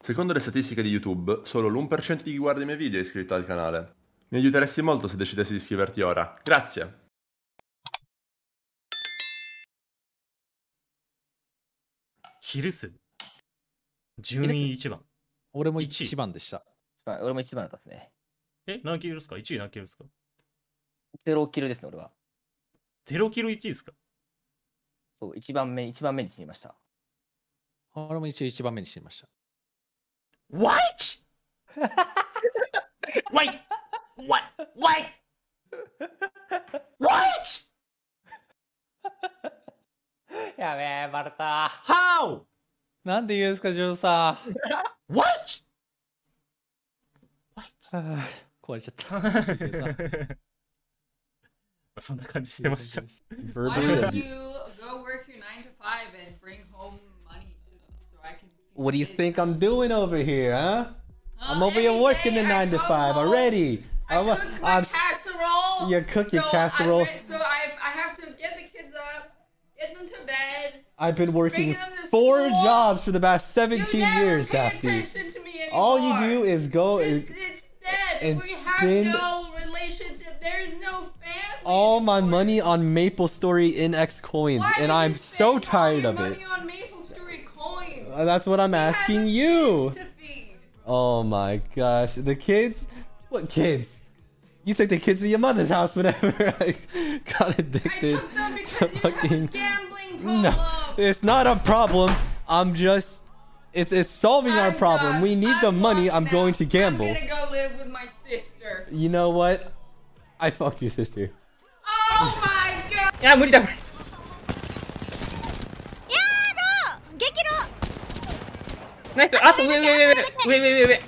Secondo le statistiche di YouTube, solo l'1% di chi guarda i miei video è iscritto al canale. Mi aiuteresti molto se decidessi di iscriverti ora. Grazie! 昼数順位1番。俺も一位一番でした。まあ俺も一番だったですね。え、何キルですか ?1 位何キルですかゼロキルですね、俺は。 ?0 キル1位ですかそう、一番目、一番目に死にました。俺も一応一番目にしてました。 ?What? Wait! What? What? What? やべえ、バレた。 How? なんで言うんすか、ジョーさん。 What? はあ壊れちゃった。そんな感じしてました。 Why don't you go work your nine to five and bring home what do you think I'm doing over here, huh? Huh? I'm over here working the nine to five home, already. I I'm, cook my I'm, casserole. You cook your so casserole. I, so I, I have to get the kids up, get them to bed. I've been working Bringing them to four school. jobs for the past 17 never years, pay Dafty. attention to me anymore. All you do is go. It's, it's dead. and we have spend no relationship. There is no family. all my money on Maple Story NX coins, Why and I'm so tired of it. money on Maple Story coins? Uh, uh, that's what I'm asking you. Oh my gosh, the kids? What kids? You took the kids to your mother's house whenever I got addicted. I to fucking... No, it's not a problem. I'm just. It's it's solving I'm our problem. We need I the money. I'm going to gamble. I'm gonna go live with my sister. You know what? I fucked your sister. Oh my god. Yeah, what are you doing? ナイスあと上上上上上上上上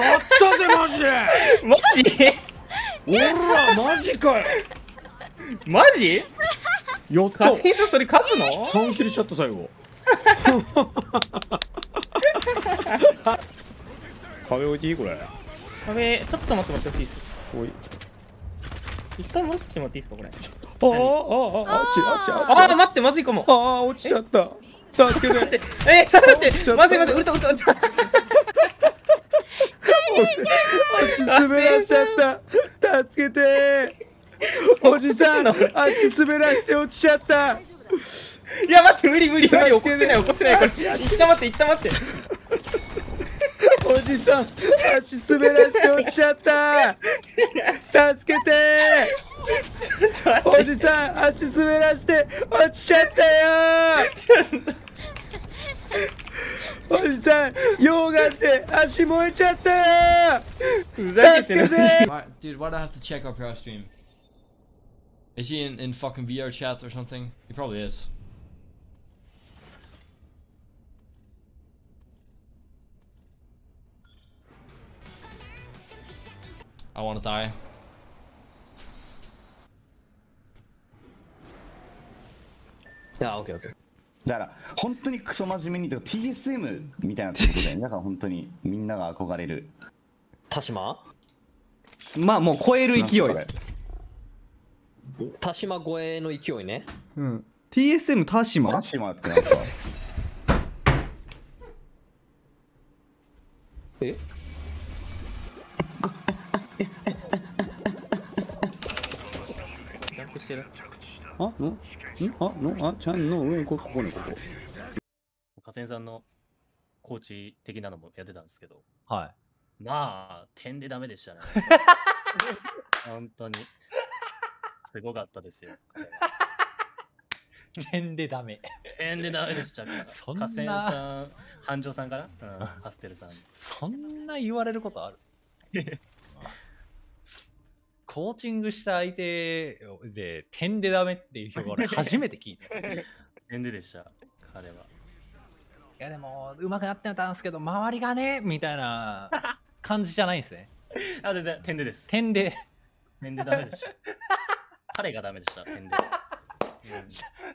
やったぜマジで。マジ？おらマジかよ。マジ？やった。カセイさんそれ勝つの？3キルしちゃった最後。壁置いていいこれ。壁、ちょっと待って待ってほしいです。おい。一回戻ってきてもらっていいですか、これ？あああああっちあっちあっちあー、待って、まずいかも。ああ落ちちゃった助けてえー、ちょっと待って、ちょっとまずいまずい、うるたうるたうるた。足滑らしちゃった助けておじさん足滑らして落ちちゃったいや、待って、無理無理無理、起こせない、起こせない、これ。一旦待って、一旦待って。おじさん足滑らして落ちちゃった助けて おじさん足滑らして落ちちゃったよおじさん溶岩って足燃えちゃったよふざけてる助けて Why, dude, why'd I have to check our pro stream? Is he in, in fucking VR chat or something? He probably is. I wanna die. あ、オッケーオッケー。だから本当にクソ真面目にとか TSM みたいなってことだよね。だから本当にみんなが憧れる。田島？まあもう超える勢い。田島超えの勢いね。うん。TSM 田島？田島ってなんか。え？してる。あのんあのあちゃんの上こここにここ河川さんのコーチ的なのもやってたんですけど、はまあ、点でダメでしたね。本当に。すごかったですよ。彼はい。点でダメ。点でダメでしたから。そんな河川さん、繁盛さんかなうん、パステルさん。そんな言われることある？コーチングした相手で点でダメっていう表現俺 初めて聞いた。い 点ででした、彼は。やでも上手くなってたんですけど周りがねみたいな感じじゃないんですね。あ、全然、点でです。点で。点でダメでした。彼がダメでした、点で。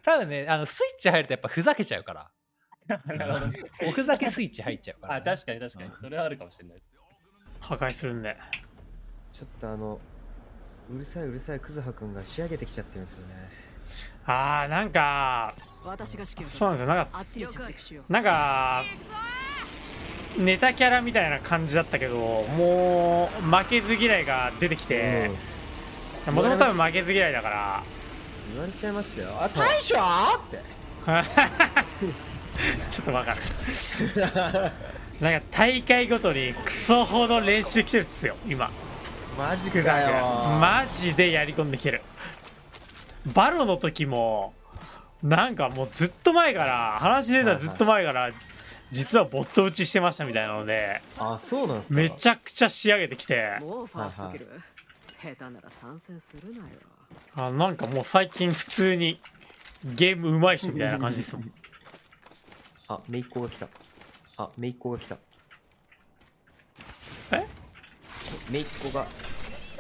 多分ねあのスイッチ入るとやっぱふざけちゃうから。うんなるほどねおふざけスイッチ入っちゃうから、あ、確かに確かに。それはあるかもしれないです。破壊するんで。ちょっとあのうるさいうるさいクズハ君が仕上げてきちゃってるんですよね。あーなんか私がそうなんですよ。なんかあっちに着陸しよう。なんかネタキャラみたいな感じだったけどもう負けず嫌いが出てきてもともと多分負けず嫌いだから。言われちゃいますよ。あ大将？って。ちょっとわかる。なんか大会ごとにクソほど練習来てるっすよ今マジかよ。マジでやり込んできてる。バロの時もなんかもうずっと前から話出たずっと前から実はボット打ちしてましたみたいなのであそうなんですか。めちゃくちゃ仕上げてきて。もうファーストキル。下手なら参戦するなよ。あなんかもう最近普通にゲーム上手い人みたいな感じですもん。あめいっ子が来た。あめいっ子が来た。え？めいっ子が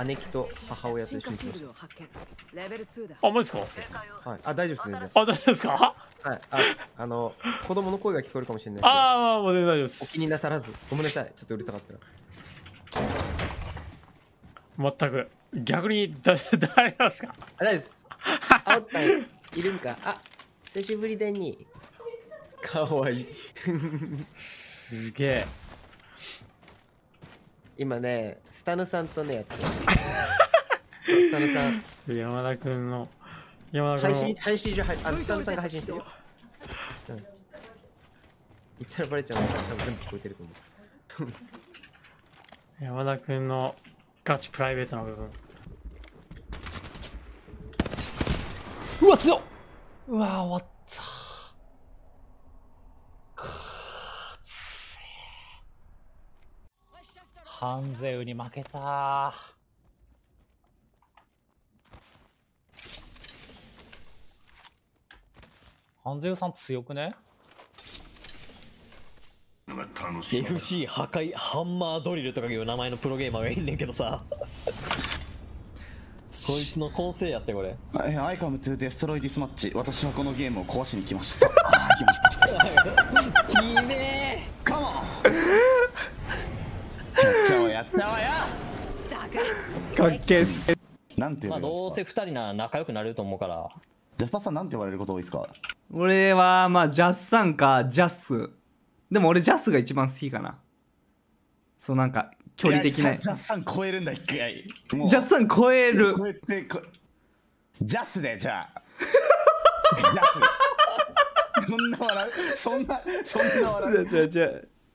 姉貴と母親と進一緒に来まし化シールドを発見レベル2だあマジですたはい。あ大丈夫です全然。あ大丈夫ですか？はい。ああの子供の声が聞こえるかもしれないああもう全然大丈夫です。お気になさらずごめんなさい。ちょっとうるさかったら。全く。逆にだ誰なんですか？あ大丈夫です。あおったんいるんか。あ久しぶりだに。かわいい。すげえ今ねスタヌさんとね やってるスタヌさん山田君の山田君の。配信配信中はいあのスタヌさんが配信してる。よ、うん、言ったらバレちゃうの多分全部聞こえてると思う。山田君のガチプライベートな部分。うわ強っ。うわ終わったくーつえハンゼウに負けた。ハンゼウさん強くね？FC 破壊ハンマードリルとかいう名前のプロゲーマーがいんねんけどさ。そいつの構成やってこれ。え I come to destroy this match。私はこのゲームを壊しに来ました。あー来ました。きめ come on やっちゃおうやっちゃおうやかっけえっすなんてまあ呼ぶんですかどうせ二人なら仲良くなれると思うから。ジャスパさんなんて呼ばれること多いですか？俺はまあジャッサンかジャス。でも俺ジャスが一番好きかな。そうなんか距離的な。ジャスさん超えるんだ一回ジャスさん超える。超えてこジャスでじゃあ。ジャス。そんな笑う？そんなそんな笑う？じゃあじゃあ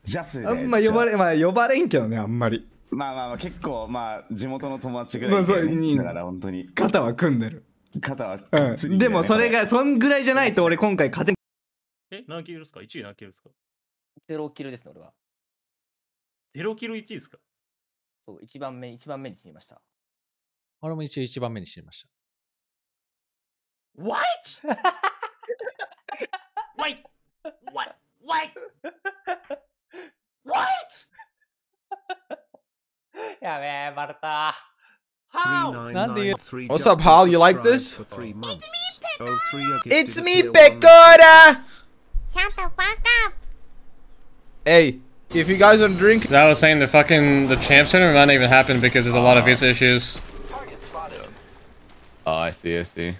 ジャスであんま呼ばれまあ呼ばれんけどねあんまりまあまあまあ結構まあ地元の友達ぐらまあいだよね、そういいだから本当に肩は組んでる肩はうんでもそれがそんぐらいじゃないと 俺今回勝てんえ、何キルですか ?1 位何キルですか？ゼロキルですね、俺は。?0 キル1位ですか？そう、一番目、一番目に死にました。俺も一応一番目に死にました。What? Wait! What? What? Marta. How? What's up, Hal? You like this? It's me, Pecora! Shut the fuck up! Hey, if you guys don't drink... I was saying the fucking... the champ center might not even happen because there's a lot of ah. visa issues. Oh, I see, I see.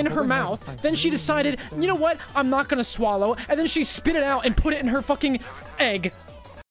In her mouth. Then she decided, you know what? I'm not gonna swallow. And then she spit it out and put it in her fucking egg.